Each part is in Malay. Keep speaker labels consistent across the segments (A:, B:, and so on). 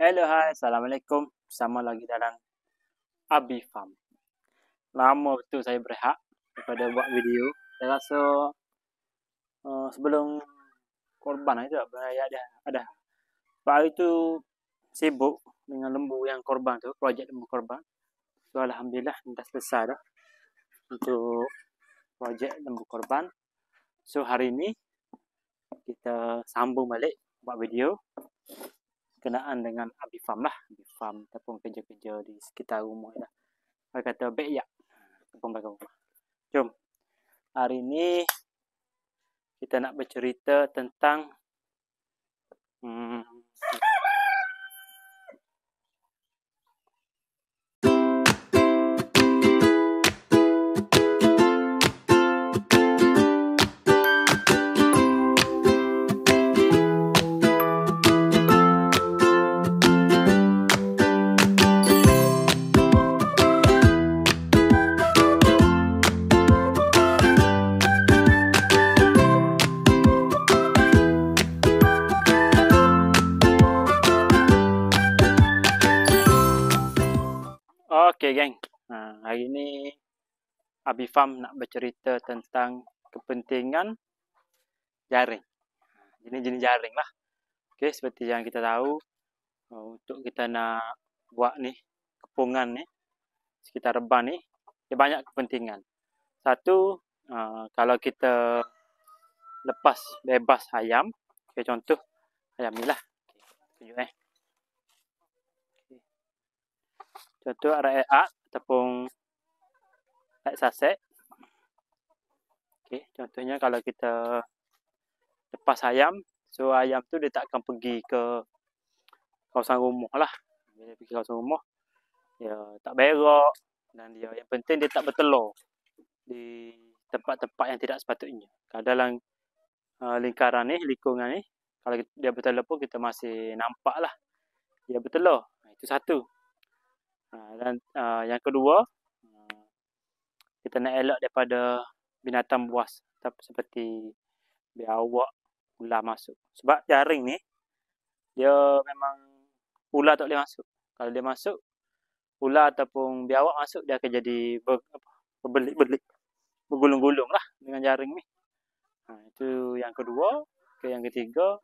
A: Hello, hai. Assalamualaikum. Sama lagi dalam Abi Farm. Lama betul saya berehat daripada buat video. Saya rasa uh, sebelum korban itu ada ada ada. Sebab hari tu sibuk dengan lembu yang korban tu, projek lembu korban. So alhamdulillah dah selesai dah untuk projek lembu korban. So hari ini kita sambung balik buat video kenaan dengan Abi Farm lah. Abi Farm ataupun kerja-kerja di sekitar rumah lah. Saya kata baik ya. Ataupun belakang rumah. Jom. Hari ini kita nak bercerita tentang hmm, Okey geng. Ha, hari ni Abi Farm nak bercerita tentang kepentingan jaring. Jenis-jenis jaring lah. Okey, seperti yang kita tahu uh, untuk kita nak buat ni kepungan ni sekitar reban ni dia banyak kepentingan. Satu uh, kalau kita lepas bebas ayam, okay, contoh ayam ni lah. Okay, tunjuk eh. Contoh RAA ataupun saset. Okey, contohnya kalau kita lepas ayam, so ayam tu dia tak akan pergi ke kawasan rumah lah. Bila pergi kawasan rumah, dia tak berak dan dia yang penting dia tak bertelur di tempat-tempat yang tidak sepatutnya. Kalau dalam uh, lingkaran ni, lingkungan ni, kalau dia bertelur pun kita masih nampak lah. Dia bertelur. Itu satu. Ha, dan uh, yang kedua, uh, kita nak elak daripada binatang buas seperti biawak, ular masuk. Sebab jaring ni, dia memang ular tak boleh masuk. Kalau dia masuk, ular ataupun biawak masuk, dia akan jadi ber, berbelik-belik, bergulung-gulung lah dengan jaring ni. Ha, itu yang kedua. Okay, yang ketiga,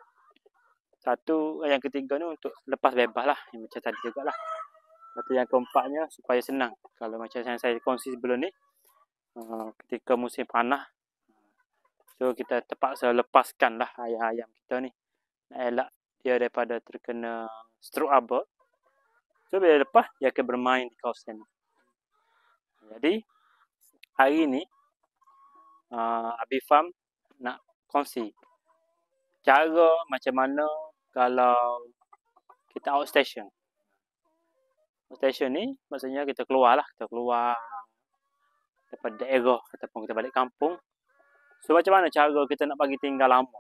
A: satu yang ketiga ni untuk lepas bebas lah. Yang macam tadi juga lah. Lepas yang keempatnya supaya senang. Kalau macam yang saya kongsi sebelum ni, uh, ketika musim panas, so kita terpaksa lepaskan lah ayam-ayam kita ni. Nak elak dia daripada terkena stroke apa. So bila lepas, dia akan bermain di kawasan ni. Jadi, hari ni, uh, Abi Farm nak kongsi cara macam mana kalau kita outstation station ni maksudnya kita keluar lah kita keluar daripada daerah ataupun kita balik kampung. So macam mana cara kita nak bagi tinggal lama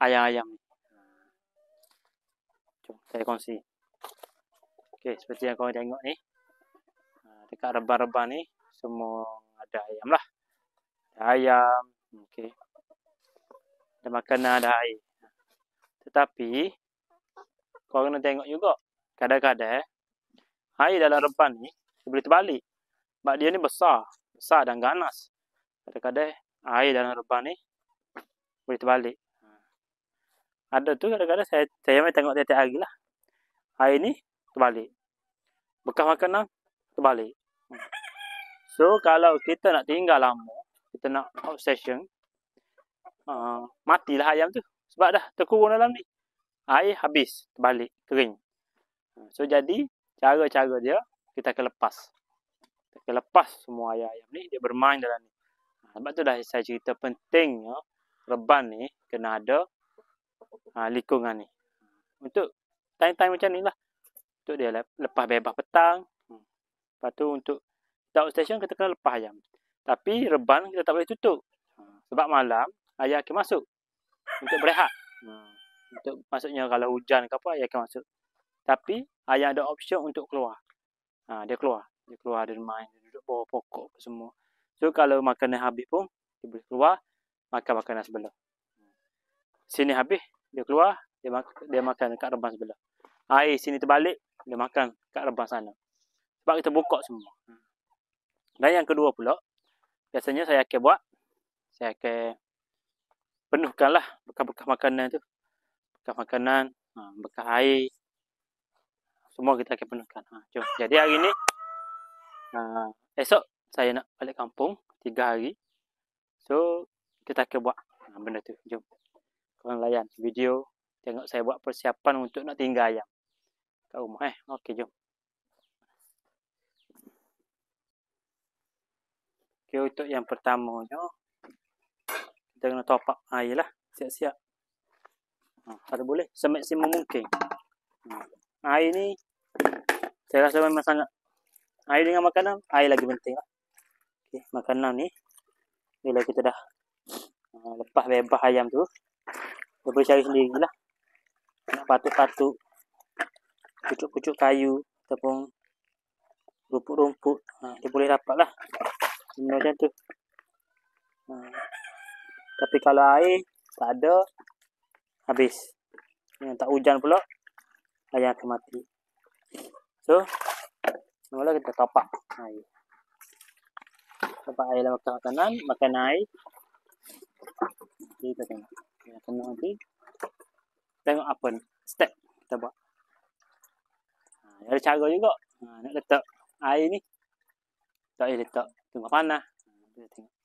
A: ayam-ayam ni? Jom saya kongsi. Ok seperti yang korang tengok ni ha, dekat reban-reban ni semua ada ayam lah. Ada ayam ok ada makanan ada air. Tetapi korang kena tengok juga kadang-kadang air dalam reban ni dia boleh terbalik. Sebab dia ni besar. Besar dan ganas. Kadang-kadang air dalam reban ni boleh terbalik. Ada tu kadang-kadang saya saya mai tengok tiap-tiap hari lah. Air ni terbalik. Bekas makanan terbalik. So kalau kita nak tinggal lama, kita nak outstation, uh, matilah ayam tu. Sebab dah terkurung dalam ni. Air habis, terbalik, kering. So jadi cara-cara dia kita akan lepas. Kita akan lepas semua ayam-ayam ni dia bermain dalam ni. Ha, sebab tu dah saya cerita pentingnya reban ni kena ada ha, lingkungan ni. Untuk time-time macam ni lah. Untuk dia lepas bebas petang. Hmm. Lepas tu untuk dark station kita kena lepas ayam. Tapi reban kita tak boleh tutup. Ha, sebab malam ayam akan masuk. Untuk berehat. Untuk maksudnya kalau hujan ke apa ayam akan masuk. Tapi ayah ada option untuk keluar. Ha, dia keluar. Dia keluar, dia main, dia duduk bawah pokok apa semua. So kalau makanan habis pun, dia boleh keluar, makan makanan sebelah. Sini habis, dia keluar, dia, mak dia makan dekat reban sebelah. air sini terbalik, dia makan kat rebang sana. Sebab kita buka semua. Dan yang kedua pula, biasanya saya akan buat, saya akan penuhkanlah bekas-bekas makanan tu. Bekas makanan, ha, bekas air. Semua kita akan penuhkan. Ha, jom. Jadi hari ni, ha, esok saya nak balik kampung, tiga hari. So, kita akan buat ha, benda tu. Jom. Korang layan video, tengok saya buat persiapan untuk nak tinggal ayam. Kat rumah eh. Okey, jom. Okay, untuk yang pertamanya, kita kena top up air lah. Siap-siap. Ha, kalau boleh, semaksimum mungkin. Ha, air ni, saya rasa memang sangat. Air dengan makanan, air lagi penting lah. Okay, makanan ni, bila kita dah ha, lepas bebas ayam tu, dia boleh cari sendiri lah. Nak patuk-patuk, pucuk-pucuk kayu, ataupun rumput-rumput, ha, dia boleh dapat lah. Macam tu. Ha. Tapi kalau air tak ada, habis. Yang tak hujan pula, ayam akan mati. So, mula kita topak air. Topak air dalam makan makanan, makan air. Kita tengok. Kita tengok nanti. Tengok apa ni. Step kita buat. Ha, ada cara juga. Ha, nak letak air ni. Tak boleh letak. Tengok panas. Ha, kita tengok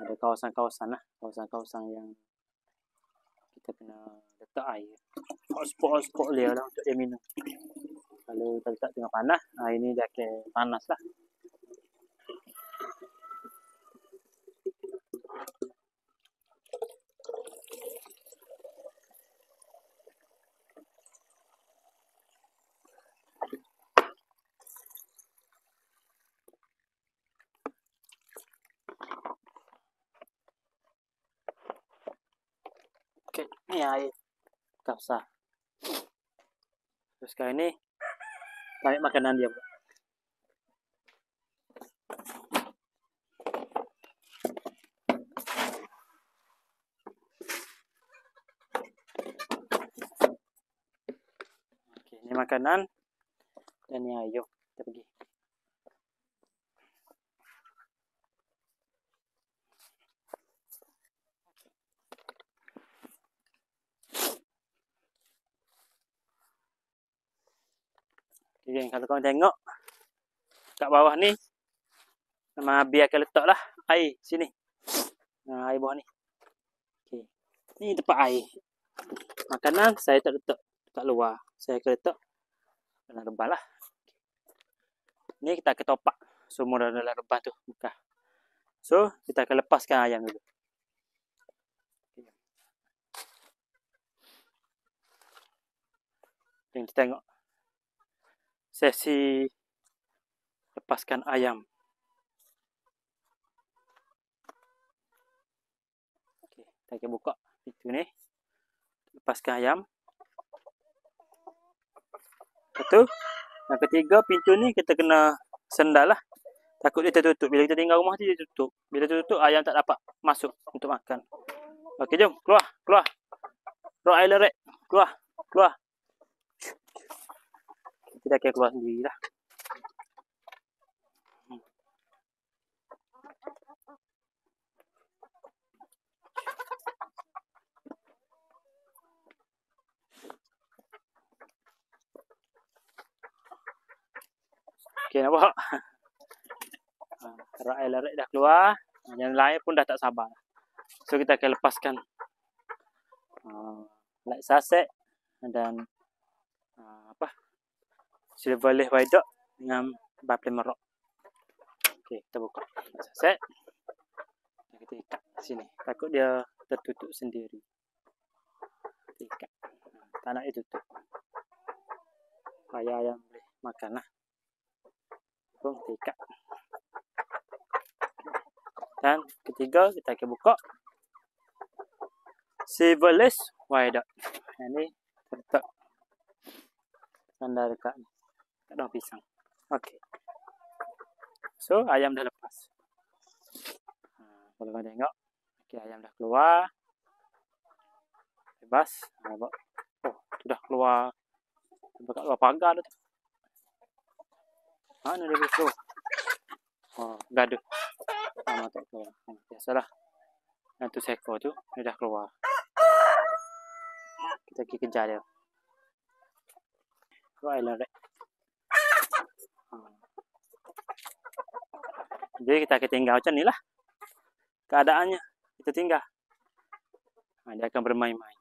A: ada kawasan-kawasan lah kawasan-kawasan yang kita kena letak air. Hotspot-hotspot dia lah untuk dia minum. Kalau kita letak tengah panas air ni dia akan panas lah Okey, ni air kapsa. Terus sekarang ni banyak makanan dia pula. Okey, ni makanan dan ni air. Jom, kita pergi. Okay, kalau korang tengok kat bawah ni memang Abi akan letaklah air sini. Ha, air bawah ni. Okay. Ni tempat air. Makanan saya tak letak kat luar. Saya akan letak dalam rebah lah. Ni kita akan topak semua dalam rebah tu. Buka. So, kita akan lepaskan ayam dulu. Yang kita tengok sesi lepaskan ayam. Okey, kita akan buka pintu ni. Lepaskan ayam. Satu. Yang ketiga, pintu ni kita kena sendal lah. Takut dia tertutup. Bila kita tinggal rumah tu, dia tutup. Bila tertutup, ayam tak dapat masuk untuk makan. Okey, jom. Keluar. Keluar. Keluar air lerek. Keluar. Keluar kita akan keluar sendiri lah. Okay, nampak? Rakyat-rakyat dah keluar. Yang lain pun dah tak sabar. So, kita akan lepaskan uh, light saset dan uh, apa silver lace white dot dengan bubble merok. Okey, kita buka. Set. Kita ikat sini. Takut dia tertutup sendiri. Kita ikat. Tak nak dia tutup. Supaya ayam boleh makan lah. Pun kita ikat. Dan ketiga, kita akan buka. Silver lace white dot. Yang ni, letak tanda dekat ni kat daun pisang. Okey. So, ayam dah lepas. Ha, kalau korang tengok. Okey, ayam dah keluar. Bebas. Ha, Oh, sudah keluar. Dekat luar pagar tu. Mana dia besok? Oh, gaduh. Sama tak keluar. Hmm, biasalah. Yang tu seko tu, dia dah keluar. Kita pergi kejar dia. Lah, Rek. Hmm. Jadi kita akan tinggal macam ni lah. Keadaannya. Kita tinggal. Ha, dia akan bermain-main.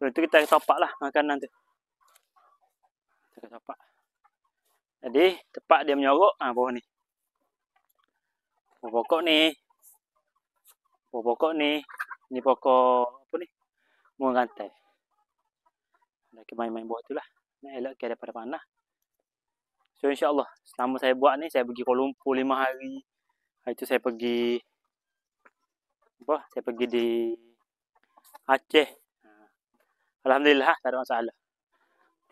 A: Lepas tu kita topak lah makanan tu. Kita topak. Jadi, tepat dia menyorok ha, bawah ni. Bawah pokok ni. Bawah pokok ni. Ni pokok apa ni? Bunga rantai. Lagi main-main bawah tu lah. Nak elok ke daripada panah. So insyaAllah. Selama saya buat ni, saya pergi Kuala Lumpur lima hari. Hari tu saya pergi apa? Saya pergi di Aceh. Alhamdulillah tak ada masalah.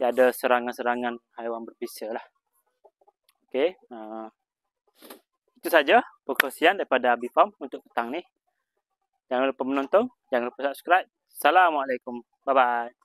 A: Tiada serangan-serangan haiwan berbisa lah. Okey. Uh, itu saja perkongsian daripada Abi Farm untuk petang ni. Jangan lupa menonton. Jangan lupa subscribe. Assalamualaikum. Bye-bye.